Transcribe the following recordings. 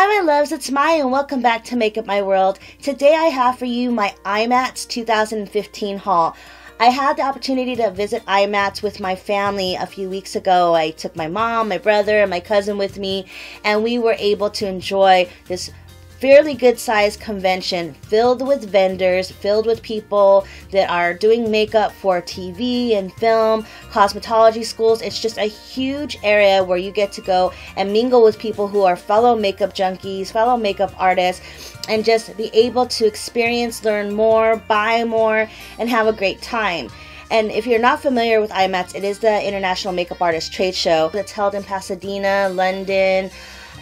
Hi my loves, it's Maya and welcome back to MakeupMaiWorld. Today I have for you my IMATS 2015 haul. I had the opportunity to visit IMATS with my family a few weeks ago. I took my mom, my brother, and my cousin with me, and we were able to enjoy this fairly good sized convention filled with vendors, filled with people that are doing makeup for TV and film, cosmetology schools. It's just a huge area where you get to go and mingle with people who are fellow makeup junkies, fellow makeup artists, and just be able to experience, learn more, buy more, and have a great time. And if you're not familiar with IMATS, it is the International Makeup Artist Trade Show that's held in Pasadena, London,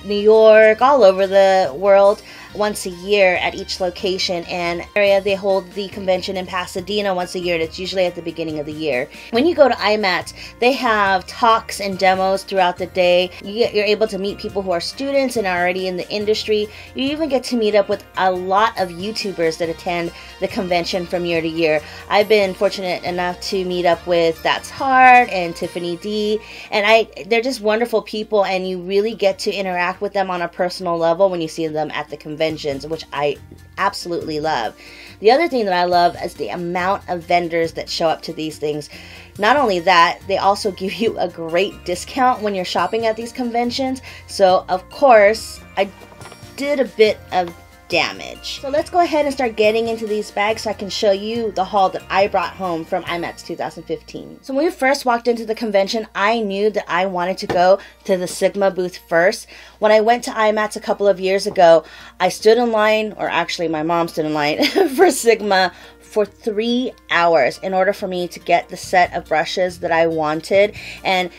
New York, all over the world once a year at each location and area they hold the convention in Pasadena once a year and it's usually at the beginning of the year. When you go to IMATS, they have talks and demos throughout the day. You are able to meet people who are students and are already in the industry. You even get to meet up with a lot of YouTubers that attend the convention from year to year. I've been fortunate enough to meet up with That's Hard and Tiffany D and I they're just wonderful people and you really get to interact with them on a personal level when you see them at the convention conventions, which I absolutely love. The other thing that I love is the amount of vendors that show up to these things. Not only that, they also give you a great discount when you're shopping at these conventions. So, of course, I did a bit of damage. So let's go ahead and start getting into these bags so I can show you the haul that I brought home from IMATS 2015. So when we first walked into the convention, I knew that I wanted to go to the Sigma booth first. When I went to IMATS a couple of years ago, I stood in line, or actually my mom stood in line for Sigma for three hours in order for me to get the set of brushes that I wanted. And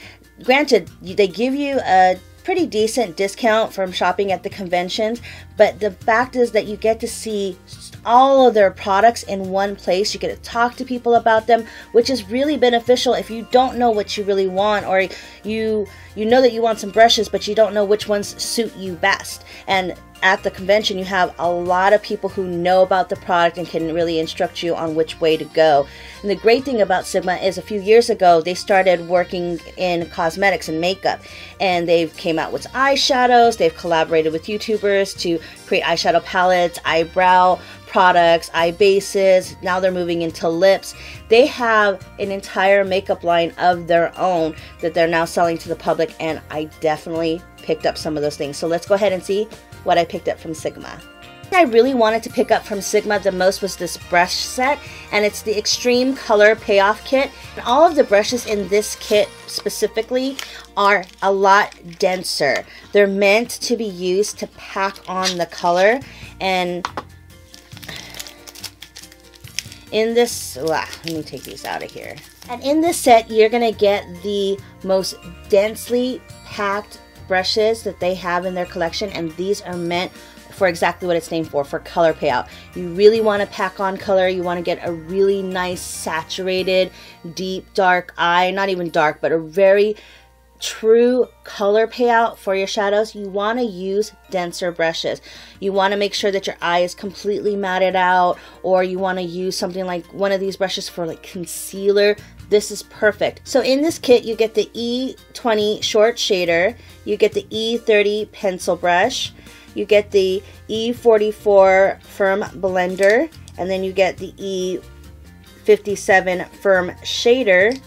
granted, they give you a pretty decent discount from shopping at the conventions, but the fact is that you get to see all of their products in one place. You get to talk to people about them, which is really beneficial if you don't know what you really want or you you know that you want some brushes but you don't know which ones suit you best. And at the convention, you have a lot of people who know about the product and can really instruct you on which way to go. And the great thing about Sigma is a few years ago, they started working in cosmetics and makeup. And they've came out with eyeshadows, they've collaborated with YouTubers to create eyeshadow palettes, eyebrow products, eye bases. Now they're moving into lips. They have an entire makeup line of their own that they're now selling to the public, and I definitely picked up some of those things. So let's go ahead and see what I picked up from Sigma. I really wanted to pick up from Sigma the most was this brush set and it's the Extreme Color Payoff Kit. And all of the brushes in this kit specifically are a lot denser. They're meant to be used to pack on the color and in this, ah, let me take these out of here. And in this set, you're gonna get the most densely packed brushes that they have in their collection and these are meant for exactly what it's named for, for color payout. You really want to pack on color. You want to get a really nice saturated, deep, dark eye. Not even dark, but a very true color payout for your shadows, you want to use denser brushes. You want to make sure that your eye is completely matted out or you want to use something like one of these brushes for like concealer. This is perfect. So in this kit, you get the E20 short shader, you get the E30 pencil brush, you get the E44 firm blender, and then you get the E57 firm shader.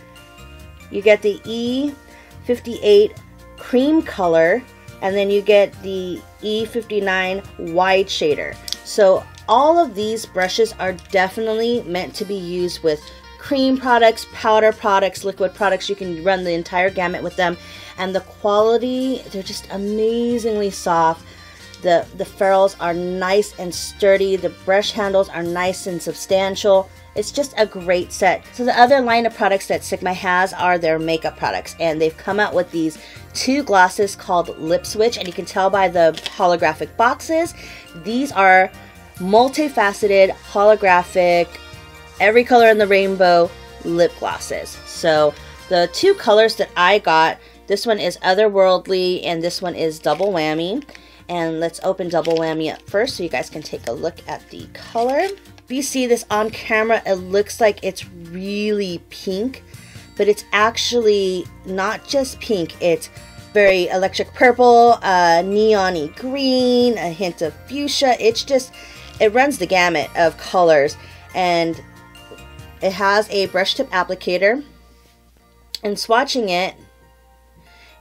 You get the E58 cream color, and then you get the E59 wide shader. So all of these brushes are definitely meant to be used with cream products, powder products, liquid products. You can run the entire gamut with them. And the quality, they're just amazingly soft. The, the ferrules are nice and sturdy. The brush handles are nice and substantial. It's just a great set. So the other line of products that Sigma has are their makeup products. And they've come out with these two glosses called Lip Switch. And you can tell by the holographic boxes, these are multifaceted, holographic, every color in the rainbow lip glosses. So the two colors that I got, this one is Otherworldly and this one is Double Whammy. And let's open Double Whammy up first so you guys can take a look at the color. If you see this on camera, it looks like it's really pink, but it's actually not just pink, it's very electric purple, uh, neony green, a hint of fuchsia. It's just, it runs the gamut of colors. And it has a brush tip applicator. And swatching it,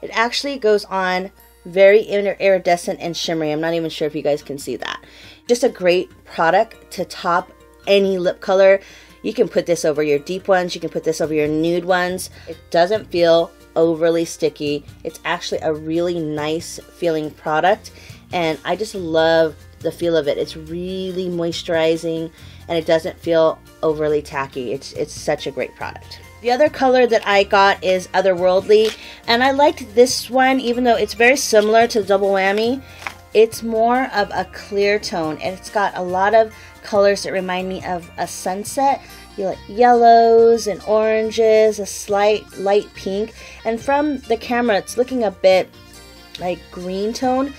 it actually goes on very iridescent and shimmery. I'm not even sure if you guys can see that. Just a great product to top any lip color. You can put this over your deep ones. You can put this over your nude ones. It doesn't feel overly sticky. It's actually a really nice feeling product. And I just love the feel of it. It's really moisturizing and it doesn't feel overly tacky. It's, it's such a great product. The other color that I got is Otherworldly, and I liked this one even though it's very similar to the Double Whammy. It's more of a clear tone, and it's got a lot of colors that remind me of a sunset. You like yellows and oranges, a slight light pink, and from the camera it's looking a bit like green tone,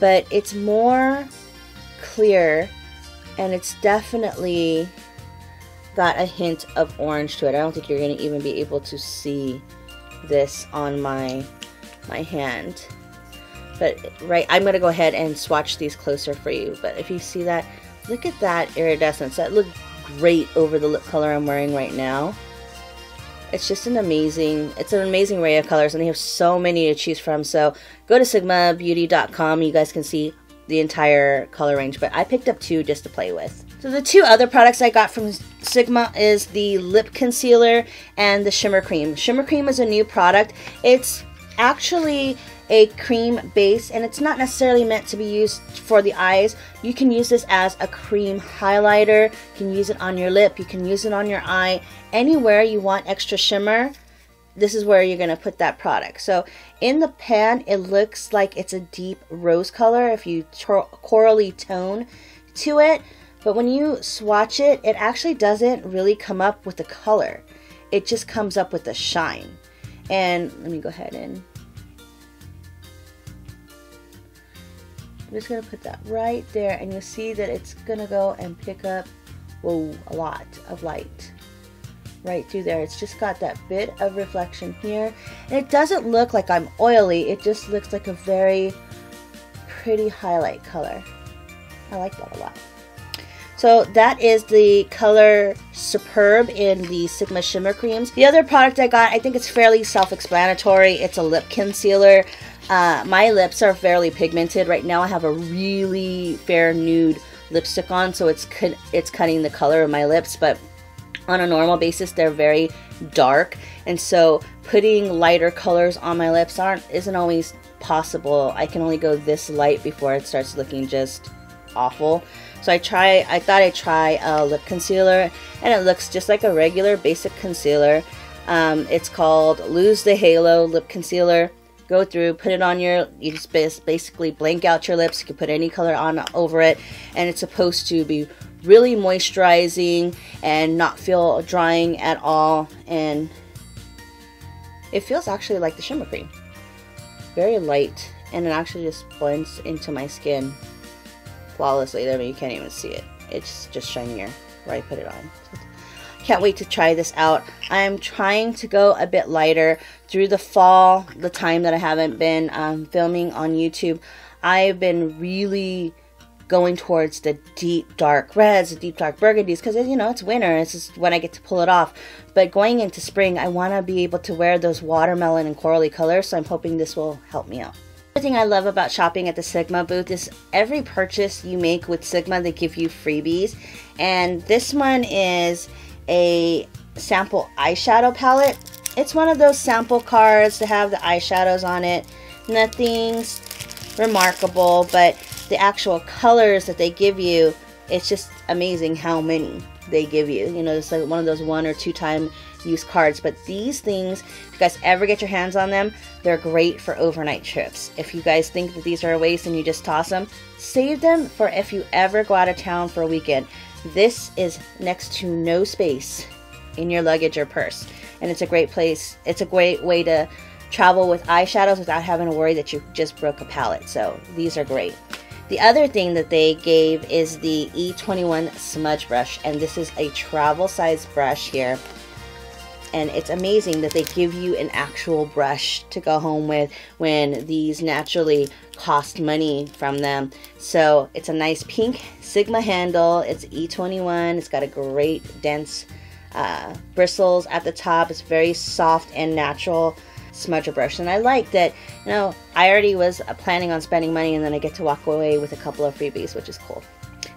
but it's more clear and it's definitely got a hint of orange to it. I don't think you're going to even be able to see this on my my hand. But right, I'm going to go ahead and swatch these closer for you. But if you see that, look at that iridescence. That looked great over the lip color I'm wearing right now. It's just an amazing, it's an amazing array of colors and they have so many to choose from. So go to sigmabeauty.com. You guys can see the entire color range, but I picked up two just to play with. So the two other products I got from Sigma is the lip concealer and the shimmer cream. Shimmer cream is a new product. It's actually a cream base and it's not necessarily meant to be used for the eyes. You can use this as a cream highlighter. You can use it on your lip. You can use it on your eye. Anywhere you want extra shimmer, this is where you're going to put that product. So in the pan, it looks like it's a deep rose color if you corally tone to it. But when you swatch it, it actually doesn't really come up with the color. It just comes up with the shine. And let me go ahead and I'm just going to put that right there and you'll see that it's going to go and pick up, whoa, a lot of light right through there. It's just got that bit of reflection here. And it doesn't look like I'm oily. It just looks like a very pretty highlight color. I like that a lot. So that is the color Superb in the Sigma Shimmer Creams. The other product I got, I think it's fairly self-explanatory. It's a lip concealer. Uh, my lips are fairly pigmented. Right now I have a really fair nude lipstick on, so it's it's cutting the color of my lips, but on a normal basis they're very dark. And so putting lighter colors on my lips aren't isn't always possible. I can only go this light before it starts looking just awful. So I try I thought I'd try a lip concealer and it looks just like a regular basic concealer. Um, it's called lose the halo lip concealer. Go through put it on your you just basically blank out your lips. You can put any color on over it and it's supposed to be really moisturizing and not feel drying at all. And it feels actually like the shimmer cream. Very light and it actually just blends into my skin flawlessly. I mean you can't even see it. It's just shinier where I put it on. Can't wait to try this out. I'm trying to go a bit lighter through the fall the time that I haven't been um, filming on YouTube. I've been really going towards the deep dark reds, the deep dark burgundies, because you know it's winter. It's just when I get to pull it off. But going into spring, I want to be able to wear those watermelon and corally colors. So I'm hoping this will help me out. The thing I love about shopping at the Sigma booth is every purchase you make with Sigma, they give you freebies. And this one is a sample eyeshadow palette. It's one of those sample cards to have the eyeshadows on it. Nothing's remarkable, but the actual colors that they give you, it's just amazing how many they give you. You know, it's like one of those one or two time use cards. But these things, if you guys ever get your hands on them, they're great for overnight trips. If you guys think that these are a waste and you just toss them, save them for if you ever go out of town for a weekend. This is next to no space in your luggage or purse. And it's a great place. It's a great way to travel with eyeshadows without having to worry that you just broke a palette. So these are great. The other thing that they gave is the E21 smudge brush and this is a travel size brush here and it's amazing that they give you an actual brush to go home with when these naturally cost money from them. So it's a nice pink Sigma handle. It's E21. It's got a great dense uh, bristles at the top. It's very soft and natural smudger brush. And I like that, you know, I already was uh, planning on spending money and then I get to walk away with a couple of freebies, which is cool.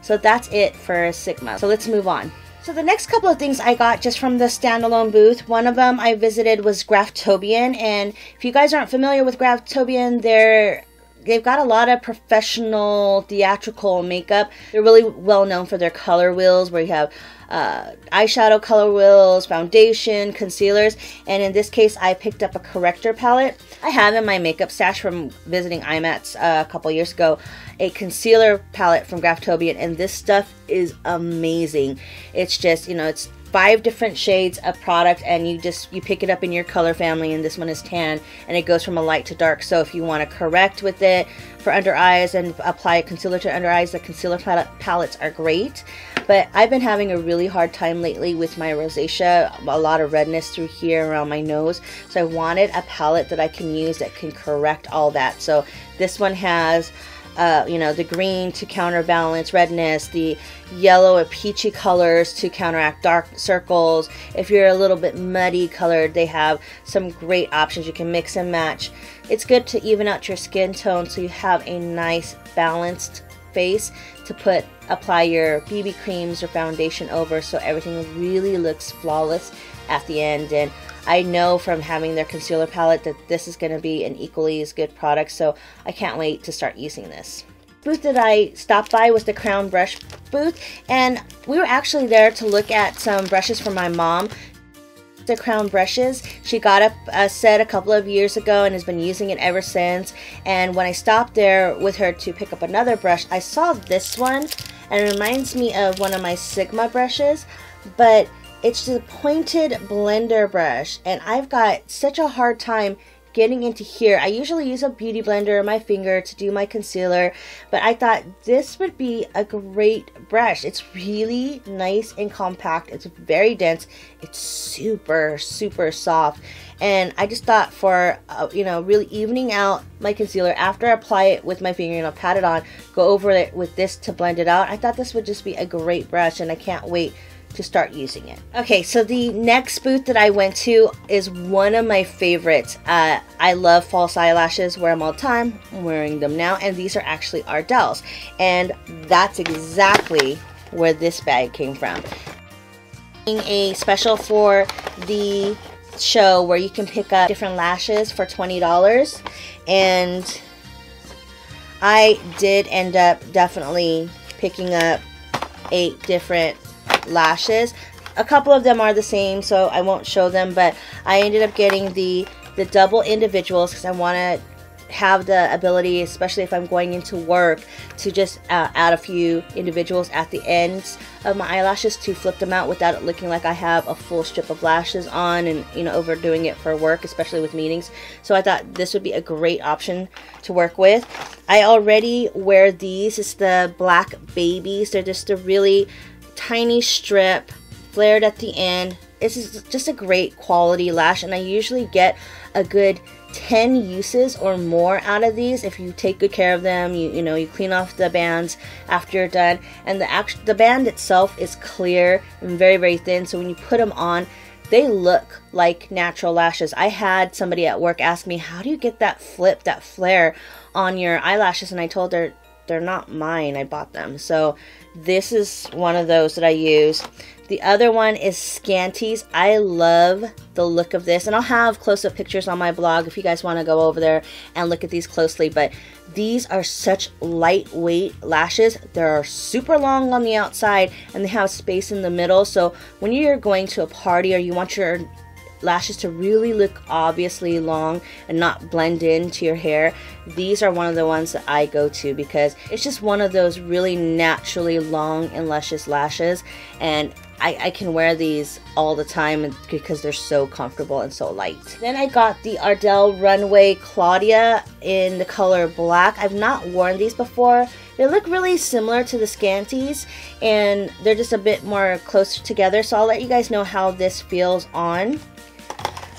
So that's it for Sigma. So let's move on. So the next couple of things I got just from the standalone booth, one of them I visited was Graftobian, and if you guys aren't familiar with Graftobian, they're they've got a lot of professional theatrical makeup. They're really well known for their color wheels where you have uh, eyeshadow color wheels, foundation, concealers, and in this case I picked up a corrector palette. I have in my makeup stash from visiting IMATS uh, a couple years ago a concealer palette from Graftobian and this stuff is amazing. It's just, you know, it's five different shades of product and you just you pick it up in your color family and this one is tan and it goes from a light to dark. So if you want to correct with it for under eyes and apply a concealer to under eyes the concealer palette palettes are great. But I've been having a really hard time lately with my rosacea a lot of redness through here around my nose. So I wanted a palette that I can use that can correct all that. So this one has uh, you know, the green to counterbalance redness, the yellow or peachy colors to counteract dark circles. If you're a little bit muddy colored, they have some great options. You can mix and match. It's good to even out your skin tone so you have a nice balanced face to put apply your BB creams or foundation over so everything really looks flawless at the end and I know from having their concealer palette that this is going to be an equally as good product, so I can't wait to start using this. Booth that I stopped by was the Crown Brush booth, and we were actually there to look at some brushes for my mom the crown brushes. She got a, a, set a couple of years ago and has been using it ever since. And when I stopped there with her to pick up another brush, I saw this one and it reminds me of one of my Sigma brushes, but it's the pointed blender brush and I've got such a hard time getting into here. I usually use a beauty blender or my finger to do my concealer, but I thought this would be a great brush. It's really nice and compact. It's very dense. It's super, super soft. And I just thought for, uh, you know, really evening out my concealer after I apply it with my finger and I'll pat it on, go over it with this to blend it out. I thought this would just be a great brush and I can't wait to start using it. Okay, so the next booth that I went to is one of my favorites. Uh, I love false eyelashes, wear them all the time. I'm wearing them now, and these are actually Ardell's. And that's exactly where this bag came from. A special for the show where you can pick up different lashes for $20 and I did end up definitely picking up eight different lashes. A couple of them are the same, so I won't show them, but I ended up getting the, the double individuals because I want to have the ability, especially if I'm going into work, to just uh, add a few individuals at the ends of my eyelashes to flip them out without it looking like I have a full strip of lashes on and you know overdoing it for work, especially with meetings. So I thought this would be a great option to work with. I already wear these. It's the black babies. They're just a really tiny strip flared at the end. This is just a great quality lash and I usually get a good 10 uses or more out of these. If you take good care of them you you know you clean off the bands after you're done. And the act the band itself is clear and very very thin so when you put them on they look like natural lashes. I had somebody at work ask me how do you get that flip that flare on your eyelashes? And I told her they're not mine. I bought them. So this is one of those that I use. The other one is Scanties. I love the look of this. And I'll have close-up pictures on my blog if you guys want to go over there and look at these closely. But these are such lightweight lashes. They're super long on the outside and they have space in the middle. So when you're going to a party or you want your lashes to really look obviously long and not blend into your hair, these are one of the ones that I go to because it's just one of those really naturally long and luscious lashes and I, I, can wear these all the time because they're so comfortable and so light. Then I got the Ardell Runway Claudia in the color black. I've not worn these before. They look really similar to the Scanties and they're just a bit more closer together. So I'll let you guys know how this feels on.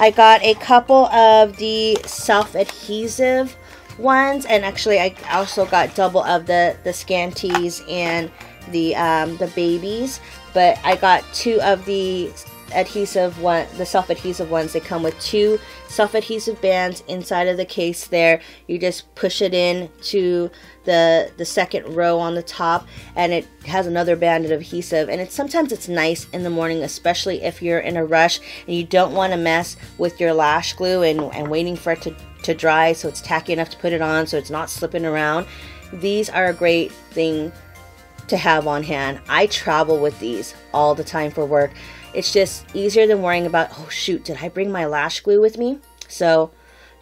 I got a couple of the self-adhesive ones and actually I also got double of the the scanties and the um, the babies but I got two of the adhesive one the self-adhesive ones they come with two self-adhesive bands inside of the case there. You just push it in to the the second row on the top and it has another band of adhesive. And it's sometimes it's nice in the morning especially if you're in a rush and you don't want to mess with your lash glue and, and waiting for it to, to dry so it's tacky enough to put it on so it's not slipping around. These are a great thing to have on hand. I travel with these all the time for work it's just easier than worrying about, oh shoot, did I bring my lash glue with me? So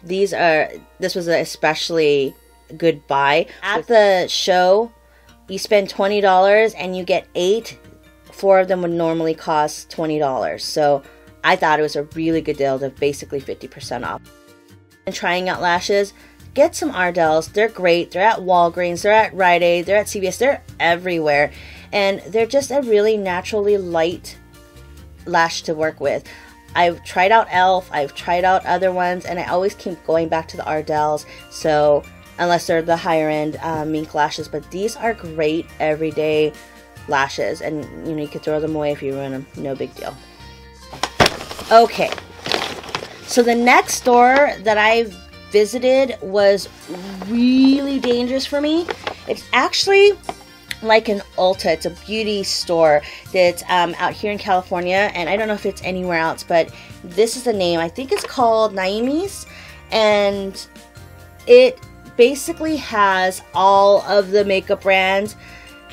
these are, this was an especially good buy. At the show, you spend $20 and you get eight. Four of them would normally cost $20. So I thought it was a really good deal to basically 50% off. And trying out lashes, get some Ardell's. They're great. They're at Walgreens, they're at Rite Aid, they're at CVS, they're everywhere. And they're just a really naturally light lash to work with. I've tried out e.l.f., I've tried out other ones, and I always keep going back to the Ardell's. So, unless they're the higher end uh, mink lashes, but these are great everyday lashes, and you know, you could throw them away if you ruin them, no big deal. Okay, so the next store that I've visited was really dangerous for me. It's actually like an Ulta. It's a beauty store that's um, out here in California, and I don't know if it's anywhere else, but this is the name. I think it's called Naimie's, and it basically has all of the makeup brands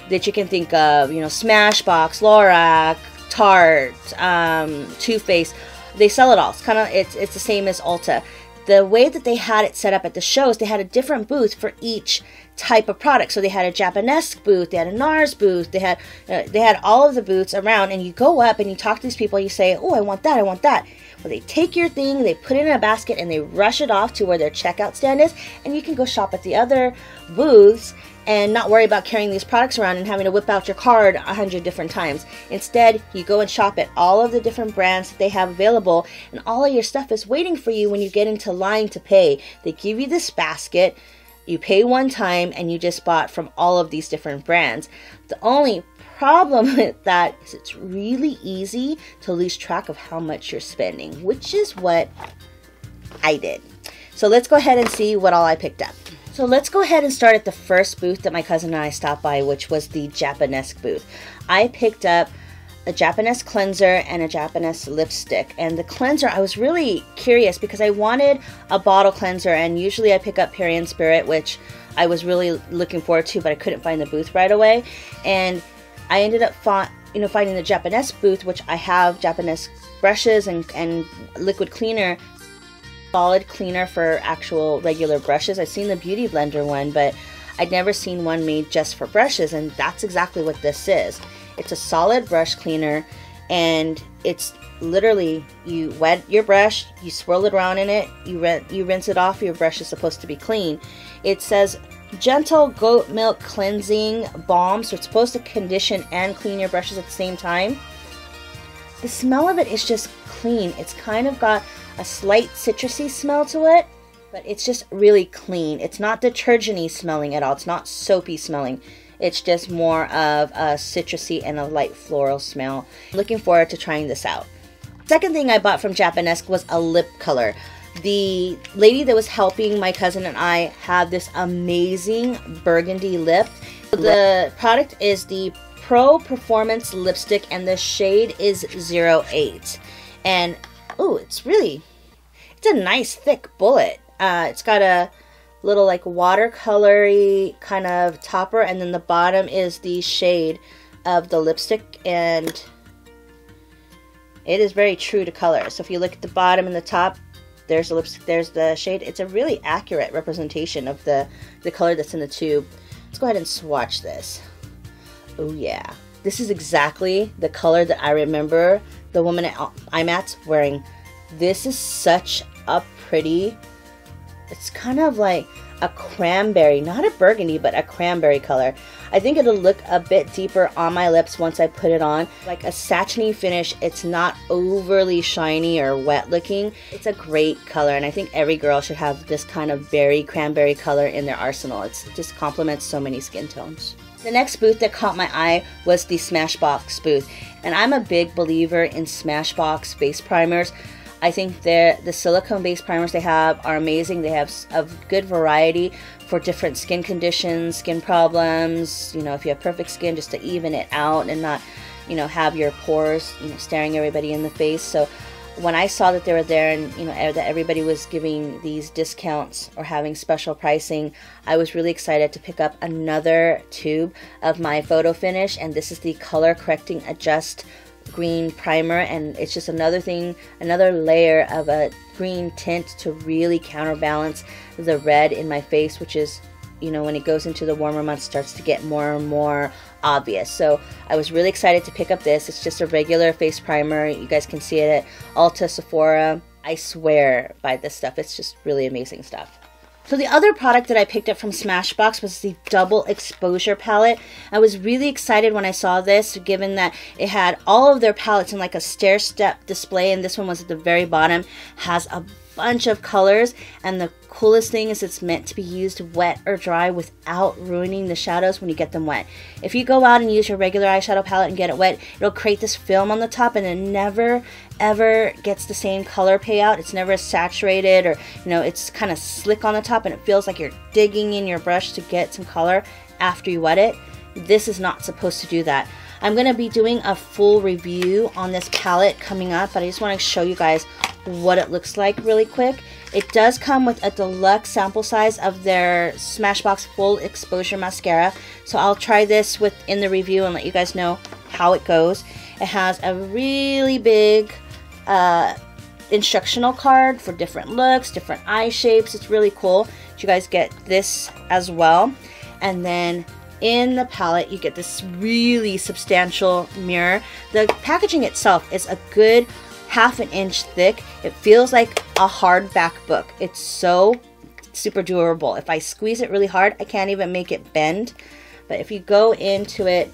that you can think of. You know, Smashbox, Lorac, Tarte, um, Too Faced. They sell it all. It's kind of it's it's the same as Ulta. The way that they had it set up at the shows, they had a different booth for each type of product. So they had a Japonesque booth, they had a NARS booth, they had uh, they had all of the booths around, and you go up and you talk to these people, you say, "Oh, I want that, I want that." Well, they take your thing, they put it in a basket, and they rush it off to where their checkout stand is, and you can go shop at the other booths and not worry about carrying these products around and having to whip out your card a hundred different times. Instead, you go and shop at all of the different brands that they have available, and all of your stuff is waiting for you when you get into line to pay. They give you this basket you pay one time and you just bought from all of these different brands. The only problem with that is it's really easy to lose track of how much you're spending, which is what I did. So let's go ahead and see what all I picked up. So let's go ahead and start at the first booth that my cousin and I stopped by, which was the Japonesque booth. I picked up a Japonesque cleanser and a Japonesque lipstick. And the cleanser, I was really curious because I wanted a bottle cleanser, and usually I pick up Parian Spirit, which I was really looking forward to, but I couldn't find the booth right away. And I ended up you know finding the Japonesque booth, which I have Japonesque brushes and, and liquid cleaner, solid cleaner for actual regular brushes. I've seen the Beauty Blender one, but I'd never seen one made just for brushes, and that's exactly what this is. It's a solid brush cleaner and it's literally you wet your brush, you swirl it around in it, you you rinse it off. Your brush is supposed to be clean. It says gentle goat milk cleansing balm, so it's supposed to condition and clean your brushes at the same time. The smell of it is just clean. It's kind of got a slight citrusy smell to it, but it's just really clean. It's not detergenty smelling at all. It's not soapy smelling. It's just more of a citrusy and a light floral smell. Looking forward to trying this out. Second thing I bought from Japonesque was a lip color. The lady that was helping my cousin and I had this amazing burgundy lip. The product is the Pro Performance Lipstick and the shade is 08. And, oh, it's really, it's a nice thick bullet. Uh, it's got a little like watercolory kind of topper and then the bottom is the shade of the lipstick and it is very true to color. So if you look at the bottom and the top, there's the lipstick, there's the shade. It's a really accurate representation of the, the color that's in the tube. Let's go ahead and swatch this. Oh yeah. This is exactly the color that I remember the woman at IMATS wearing. This is such a pretty it's kind of like a cranberry, not a burgundy, but a cranberry color. I think it'll look a bit deeper on my lips once I put it on. Like a satiny finish, it's not overly shiny or wet looking. It's a great color and I think every girl should have this kind of berry cranberry color in their arsenal. It just complements so many skin tones. The next booth that caught my eye was the Smashbox booth. And I'm a big believer in Smashbox face primers. I think the the silicone based primers they have are amazing. They have a good variety for different skin conditions, skin problems. You know, if you have perfect skin, just to even it out and not, you know, have your pores, you know, staring everybody in the face. So when I saw that they were there and you know that everybody was giving these discounts or having special pricing, I was really excited to pick up another tube of my photo finish and this is the color correcting adjust green primer and it's just another thing another layer of a green tint to really counterbalance the red in my face which is you know when it goes into the warmer months starts to get more and more obvious. So I was really excited to pick up this. It's just a regular face primer. You guys can see it at Ulta Sephora. I swear by this stuff. It's just really amazing stuff so the other product that I picked up from Smashbox was the Double Exposure palette. I was really excited when I saw this, given that it had all of their palettes in like a stair-step display, and this one was at the very bottom, has a bunch of colors, and the coolest thing is it's meant to be used wet or dry without ruining the shadows when you get them wet. If you go out and use your regular eyeshadow palette and get it wet, it'll create this film on the top and it never ever gets the same color payout. It's never saturated or, you know, it's kind of slick on the top and it feels like you're digging in your brush to get some color after you wet it. This is not supposed to do that. I'm going to be doing a full review on this palette coming up, but I just want to show you guys what it looks like really quick. It does come with a deluxe sample size of their Smashbox Full Exposure Mascara. So I'll try this within the review and let you guys know how it goes. It has a really big uh, instructional card for different looks, different eye shapes. It's really cool. You guys get this as well. And then in the palette you get this really substantial mirror. The packaging itself is a good half an inch thick. It feels like a hardback book. It's so super durable. If I squeeze it really hard, I can't even make it bend. But if you go into it,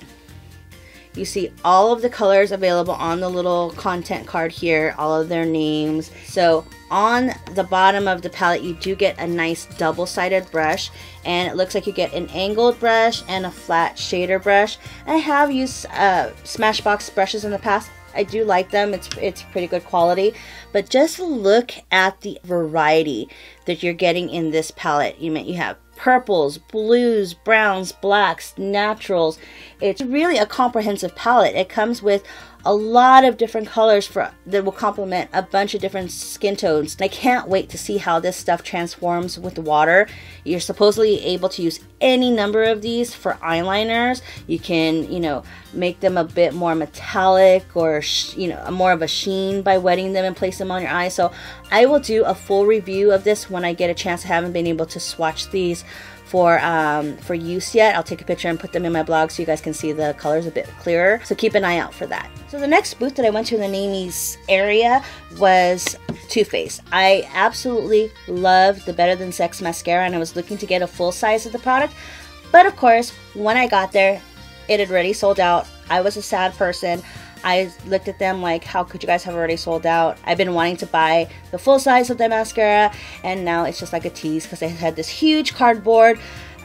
you see all of the colors available on the little content card here, all of their names. So on the bottom of the palette, you do get a nice double-sided brush. And it looks like you get an angled brush and a flat shader brush. I have used uh, Smashbox brushes in the past. I do like them. It's it's pretty good quality. But just look at the variety that you're getting in this palette. You may you have purples, blues, browns, blacks, naturals. It's really a comprehensive palette. It comes with a lot of different colors for that will complement a bunch of different skin tones. I can't wait to see how this stuff transforms with water. You're supposedly able to use any number of these for eyeliners. You can, you know, make them a bit more metallic or, you know, more of a sheen by wetting them and place them on your eyes. So I will do a full review of this when I get a chance. I haven't been able to swatch these for um, for use yet. I'll take a picture and put them in my blog so you guys can see the colors a bit clearer. So keep an eye out for that. So the next booth that I went to in the Naimie's area was Too Faced. I absolutely love the Better Than Sex mascara and I was looking to get a full size of the product. But of course, when I got there, it had already sold out. I was a sad person. I looked at them like, how could you guys have already sold out? I've been wanting to buy the full size of the mascara, and now it's just like a tease because they had this huge cardboard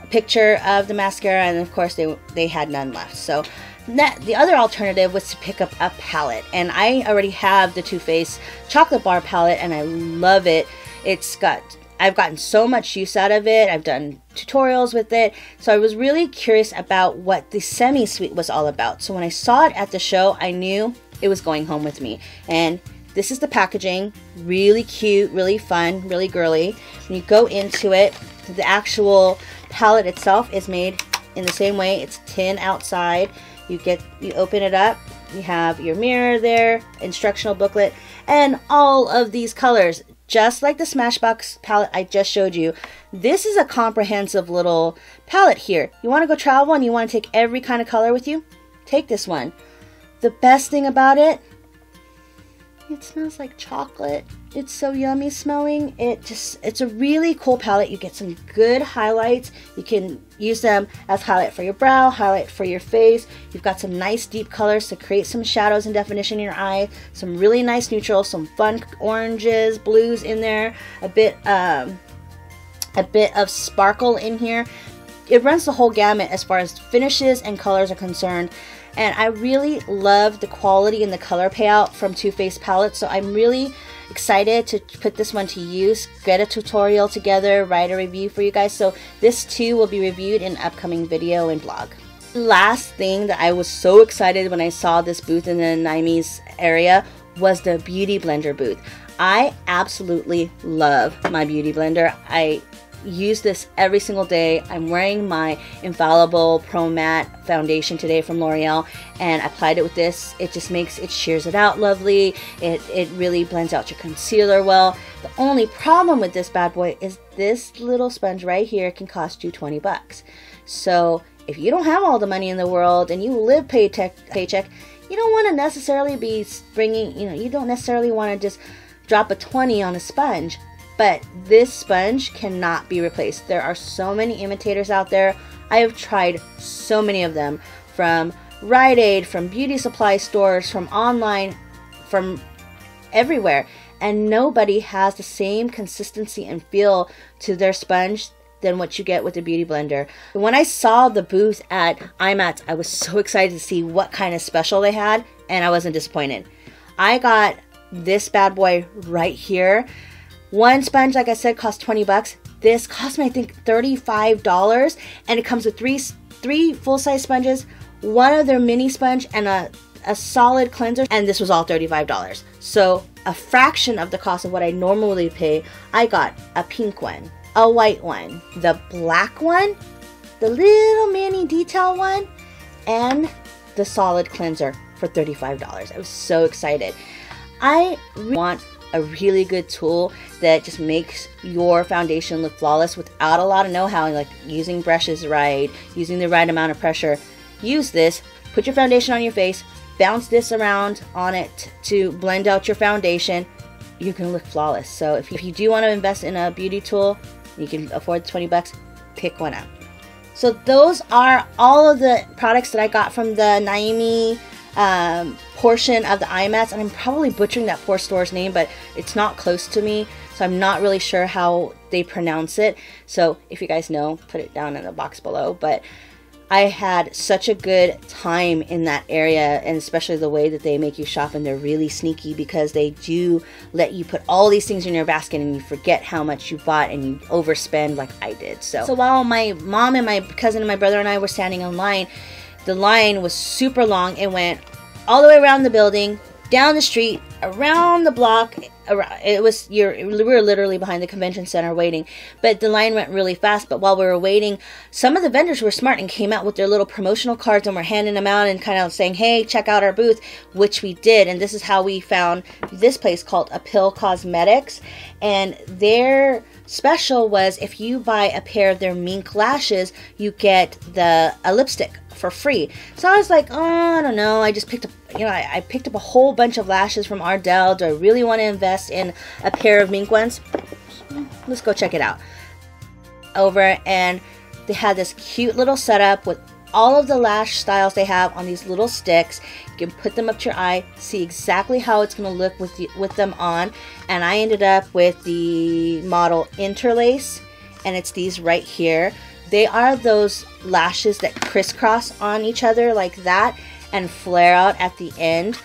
picture of the mascara, and of course they they had none left. So that, the other alternative was to pick up a palette, and I already have the Too Faced chocolate bar palette, and I love it. It's got I've gotten so much use out of it. I've done tutorials with it. So I was really curious about what the semi sweet was all about. So when I saw it at the show, I knew it was going home with me. And this is the packaging. Really cute, really fun, really girly. When you go into it, the actual palette itself is made in the same way. It's tin outside. You get you open it up. You have your mirror there, instructional booklet, and all of these colors just like the Smashbox palette I just showed you, this is a comprehensive little palette here. You want to go travel and you want to take every kind of color with you? Take this one. The best thing about it, it smells like chocolate. It's so yummy smelling. It just, it's a really cool palette. You get some good highlights. You can use them as highlight for your brow, highlight for your face. You've got some nice deep colors to create some shadows and definition in your eye. Some really nice neutrals, some fun oranges, blues in there. A bit, um, a bit of sparkle in here. It runs the whole gamut as far as finishes and colors are concerned and I really love the quality and the color payout from Too Faced palettes so I'm really excited to put this one to use get a tutorial together write a review for you guys. So this too will be reviewed in upcoming video and blog last thing that I was so excited when I saw this booth in the Naimie's area was the beauty blender booth. I absolutely love my beauty blender. I use this every single day. I'm wearing my Infallible Pro Matte foundation today from L'Oreal and I applied it with this. It just makes, it shears it out lovely. It, it really blends out your concealer well. The only problem with this bad boy is this little sponge right here can cost you 20 bucks. So if you don't have all the money in the world and you live paycheck, paycheck you don't want to necessarily be bringing, you know, you don't necessarily want to just drop a 20 on a sponge but this sponge cannot be replaced. There are so many imitators out there. I have tried so many of them from Rite Aid, from beauty supply stores, from online, from everywhere. And nobody has the same consistency and feel to their sponge than what you get with the Beauty Blender. When I saw the booth at IMATS, I was so excited to see what kind of special they had, and I wasn't disappointed. I got this bad boy right here. One sponge, like I said, cost 20 bucks. This cost me, I think, $35. And it comes with three, three full-size sponges, one of their mini sponge, and a, a solid cleanser. And this was all $35. So a fraction of the cost of what I normally pay, I got a pink one, a white one, the black one, the little mini detail one, and the solid cleanser for $35. I was so excited. I want a really good tool that just makes your foundation look flawless without a lot of know-how like using brushes right using the right amount of pressure. Use this put your foundation on your face bounce this around on it to blend out your foundation you can look flawless. So if, you do want to invest in a beauty tool you can afford 20 bucks pick one up. So those are all of the products that I got from the Naimie um, portion of the IMATS, and I'm probably butchering that poor store's name, but it's not close to me, so I'm not really sure how they pronounce it. So if you guys know, put it down in the box below. But I had such a good time in that area, and especially the way that they make you shop, and they're really sneaky because they do let you put all these things in your basket and you forget how much you bought and you overspend like I did. So, so while my mom and my cousin and my brother and I were standing in line, the line was super long. It went all the way around the building, down the street, around the block. It was you're we were literally behind the convention center waiting, but the line went really fast. But while we were waiting, some of the vendors were smart and came out with their little promotional cards and were handing them out and kind of saying, "Hey, check out our booth," which we did. And this is how we found this place called Appeal Cosmetics, and their special was if you buy a pair of their mink lashes, you get the a lipstick for free. So I was like, oh, I don't know. I just picked up, you know, I, I picked up a whole bunch of lashes from Ardell. Do I really want to invest in a pair of mink ones? Let's go check it out. Over and they had this cute little setup with all of the lash styles they have on these little sticks. You can put them up to your eye, see exactly how it's going to look with the, with them on. And I ended up with the model Interlace, and it's these right here. They are those lashes that crisscross on each other like that and flare out at the end.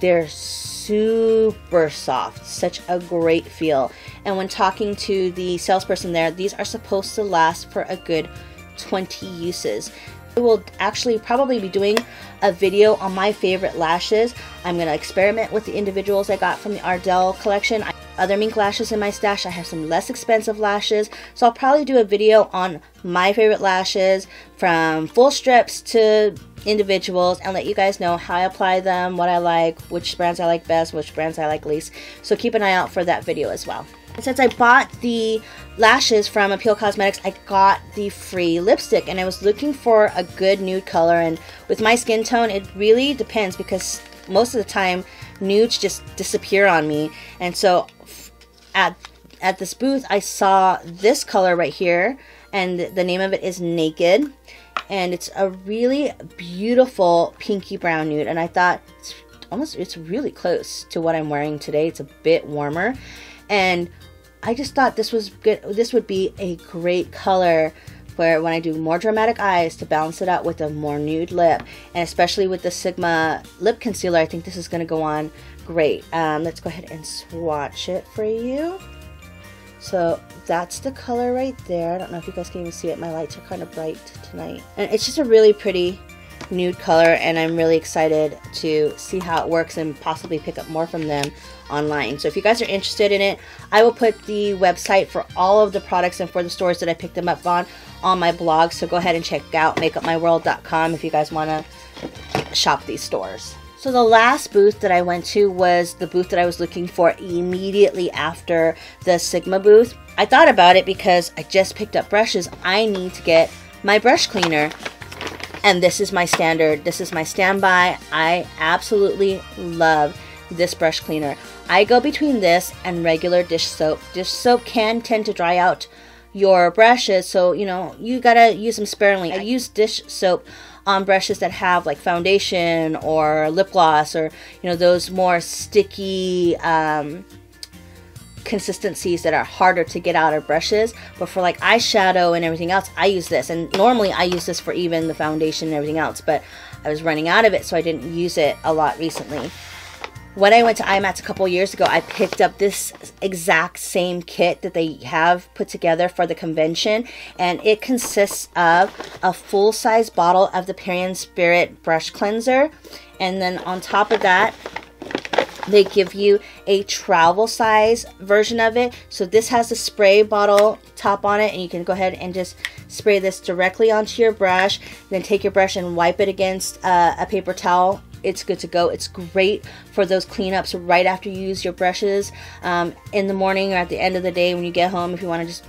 They're super soft, such a great feel. And when talking to the salesperson there, these are supposed to last for a good 20 uses. I will actually probably be doing a video on my favorite lashes. I'm going to experiment with the individuals I got from the Ardell collection. Other mink lashes in my stash. I have some less expensive lashes. So I'll probably do a video on my favorite lashes from full strips to individuals and let you guys know how I apply them, what I like, which brands I like best, which brands I like least. So keep an eye out for that video as well. Since I bought the lashes from Appeal Cosmetics, I got the free lipstick and I was looking for a good nude color and with my skin tone, it really depends because most of the time nudes just disappear on me. And so at at this booth, I saw this color right here, and the name of it is Naked. And it's a really beautiful pinky brown nude. And I thought it's almost, it's really close to what I'm wearing today. It's a bit warmer. And I just thought this was good. This would be a great color where when I do more dramatic eyes to balance it out with a more nude lip and especially with the Sigma lip concealer I think this is going to go on great um, let's go ahead and swatch it for you so that's the color right there. I don't know if you guys can even see it. My lights are kind of bright tonight. And it's just a really pretty nude color and I'm really excited to see how it works and possibly pick up more from them online. So if you guys are interested in it, I will put the website for all of the products and for the stores that I picked them up on on my blog. So go ahead and check out makeupmaiworld.com if you guys want to shop these stores. So the last booth that I went to was the booth that I was looking for immediately after the Sigma booth. I thought about it because I just picked up brushes. I need to get my brush cleaner. And this is my standard. This is my standby. I absolutely love this brush cleaner. I go between this and regular dish soap. Dish soap can tend to dry out your brushes, so you know you gotta use them sparingly. I use dish soap on brushes that have like foundation or lip gloss or you know those more sticky um, consistencies that are harder to get out of brushes. But for like eyeshadow and everything else I use this. And normally I use this for even the foundation and everything else but I was running out of it so I didn't use it a lot recently when I went to IMATS a couple years ago, I picked up this exact same kit that they have put together for the convention, and it consists of a full size bottle of the Parian Spirit brush cleanser, and then on top of that, they give you a travel size version of it. So this has a spray bottle top on it, and you can go ahead and just spray this directly onto your brush, then take your brush and wipe it against uh, a paper towel it's good to go. It's great for those cleanups right after you use your brushes um, in the morning or at the end of the day when you get home. If you want to just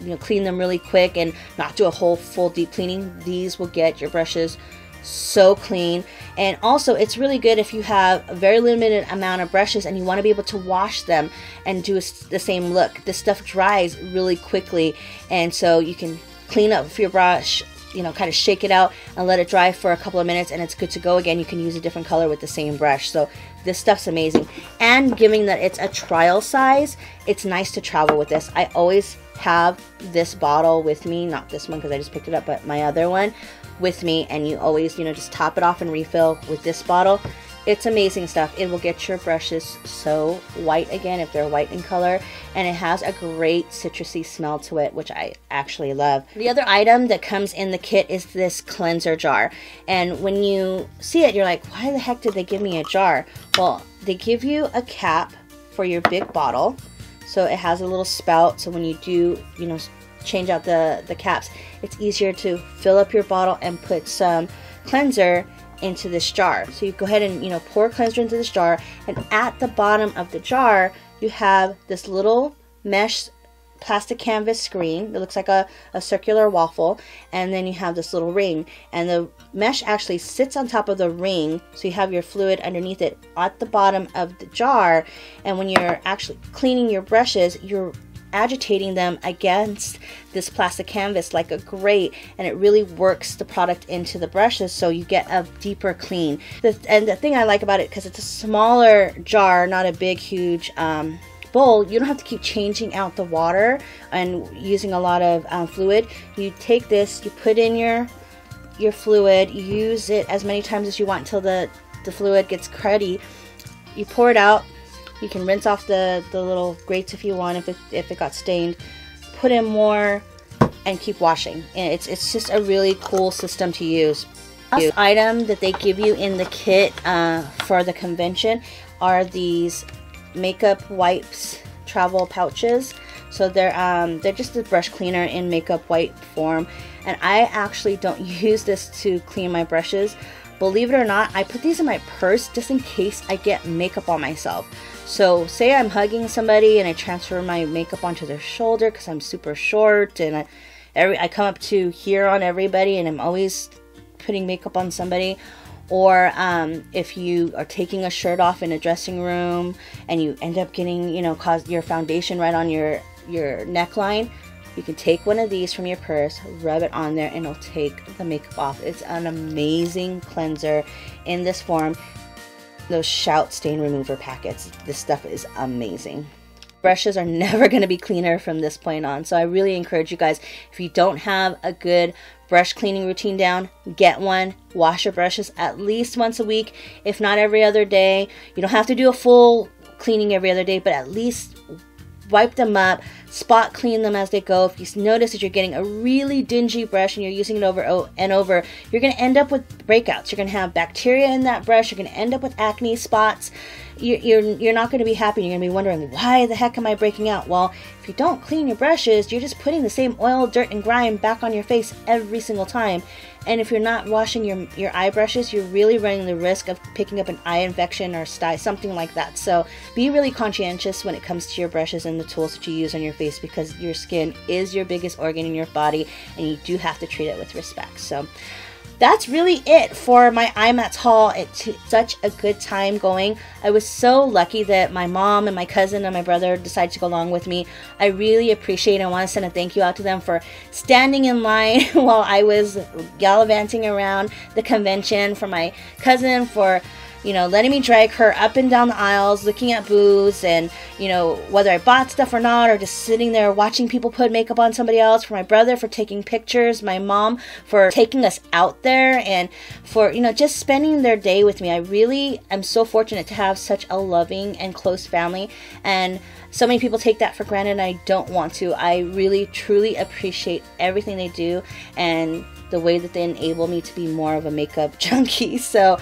you know clean them really quick and not do a whole full deep cleaning, these will get your brushes so clean and also it's really good if you have a very limited amount of brushes and you want to be able to wash them and do a, the same look this stuff dries really quickly and so you can clean up your brush you know, kind of shake it out and let it dry for a couple of minutes and it's good to go again. You can use a different color with the same brush. So this stuff's amazing. And given that it's a trial size, it's nice to travel with this. I always have this bottle with me, not this one because I just picked it up, but my other one with me. And you always, you know, just top it off and refill with this bottle. It's amazing stuff. It will get your brushes so white again if they're white in color. And it has a great citrusy smell to it, which I actually love. The other item that comes in the kit is this cleanser jar. And when you see it, you're like, why the heck did they give me a jar? Well, they give you a cap for your big bottle. So it has a little spout. So when you do, you know, change out the, the caps, it's easier to fill up your bottle and put some cleanser into this jar. So you go ahead and you know pour cleanser into this jar and at the bottom of the jar you have this little mesh plastic canvas screen that looks like a, a circular waffle and then you have this little ring and the mesh actually sits on top of the ring so you have your fluid underneath it at the bottom of the jar and when you're actually cleaning your brushes you're agitating them against this plastic canvas like a grate and it really works the product into the brushes so you get a deeper clean. The, and the thing I like about it because it's a smaller jar, not a big huge um, bowl, you don't have to keep changing out the water and using a lot of um, fluid. You take this, you put in your your fluid, you use it as many times as you want until the, the fluid gets cruddy. You pour it out, you can rinse off the, the little grates if you want, if it, if it got stained. Put in more and keep washing. And it's, it's just a really cool system to use. Last item that they give you in the kit uh, for the convention are these makeup wipes travel pouches. So they're um, they're just a brush cleaner in makeup wipe form, and I actually don't use this to clean my brushes. Believe it or not, I put these in my purse just in case I get makeup on myself. So say I'm hugging somebody and I transfer my makeup onto their shoulder because I'm super short and I, every, I come up to here on everybody and I'm always putting makeup on somebody. or um, if you are taking a shirt off in a dressing room and you end up getting you know cause your foundation right on your your neckline you can take one of these from your purse rub it on there and it'll take the makeup off it's an amazing cleanser in this form those shout stain remover packets this stuff is amazing brushes are never going to be cleaner from this point on. So I really encourage you guys, if you don't have a good brush cleaning routine down, get one. Wash your brushes at least once a week, if not every other day. You don't have to do a full cleaning every other day, but at least wipe them up, spot clean them as they go. If you notice that you're getting a really dingy brush and you're using it over and over, you're going to end up with breakouts. You're going to have bacteria in that brush. You're going to end up with acne spots. You're, you're, you're not going to be happy. You're going to be wondering, why the heck am I breaking out? Well, if you don't clean your brushes, you're just putting the same oil, dirt, and grime back on your face every single time. And if you're not washing your, your eye brushes, you're really running the risk of picking up an eye infection or sty, something like that. So be really conscientious when it comes to your brushes and the tools that you use on your face because your skin is your biggest organ in your body and you do have to treat it with respect. So that's really it for my IMATS haul. It's such a good time going. I was so lucky that my mom and my cousin and my brother decided to go along with me. I really appreciate. I want to send a thank you out to them for standing in line while I was gallivanting around the convention, for my cousin for you know, letting me drag her up and down the aisles, looking at booths, and, you know, whether I bought stuff or not, or just sitting there watching people put makeup on somebody else, for my brother for taking pictures, my mom for taking us out there, and for, you know, just spending their day with me. I really am so fortunate to have such a loving and close family, and so many people take that for granted, and I don't want to. I really, truly appreciate everything they do, and the way that they enable me to be more of a makeup junkie. So,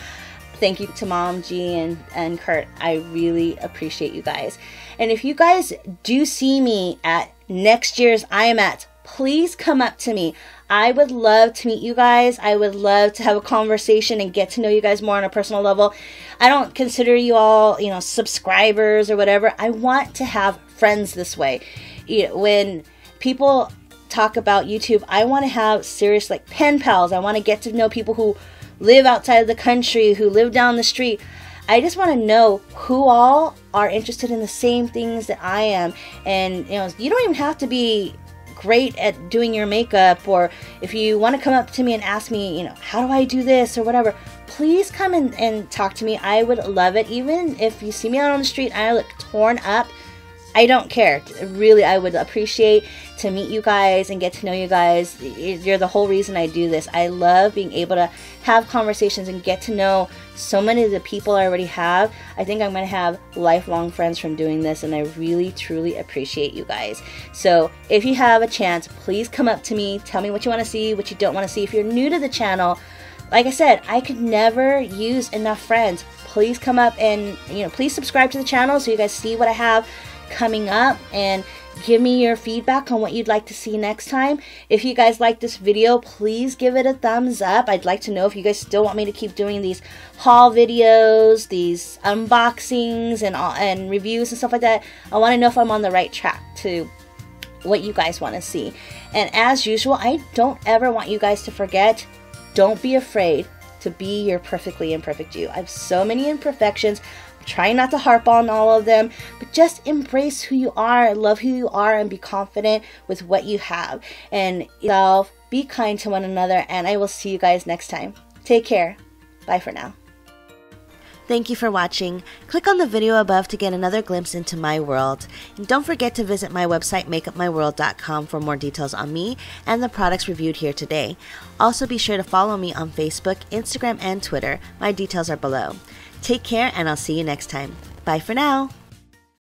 thank you to Mom G and, and Kurt. I really appreciate you guys. And if you guys do see me at next year's IMATS, please come up to me. I would love to meet you guys. I would love to have a conversation and get to know you guys more on a personal level. I don't consider you all, you know, subscribers or whatever. I want to have friends this way. You know, when people talk about YouTube, I want to have serious like pen pals. I want to get to know people who live outside of the country, who live down the street. I just want to know who all are interested in the same things that I am. And, you know, you don't even have to be great at doing your makeup or if you want to come up to me and ask me, you know, how do I do this or whatever, please come and, and talk to me. I would love it. Even if you see me out on the street and I look torn up, I don't care. Really, I would appreciate to meet you guys and get to know you guys. You're the whole reason I do this. I love being able to have conversations and get to know so many of the people I already have. I think I'm going to have lifelong friends from doing this, and I really, truly appreciate you guys. So, if you have a chance, please come up to me. Tell me what you want to see, what you don't want to see. If you're new to the channel, like I said, I could never use enough friends. Please come up and, you know, please subscribe to the channel so you guys see what I have coming up and give me your feedback on what you'd like to see next time. If you guys like this video, please give it a thumbs up. I'd like to know if you guys still want me to keep doing these haul videos, these unboxings and all, and reviews and stuff like that. I want to know if I'm on the right track to what you guys want to see. And as usual, I don't ever want you guys to forget, don't be afraid to be your perfectly imperfect you. I have so many imperfections. Try not to harp on all of them, but just embrace who you are, love who you are, and be confident with what you have. And yourself, be kind to one another, and I will see you guys next time. Take care. Bye for now. Thank you for watching. Click on the video above to get another glimpse into my world. And don't forget to visit my website, makeupmaiworld.com, for more details on me and the products reviewed here today. Also, be sure to follow me on Facebook, Instagram, and Twitter. My details are below. Take care, and I'll see you next time. Bye for now.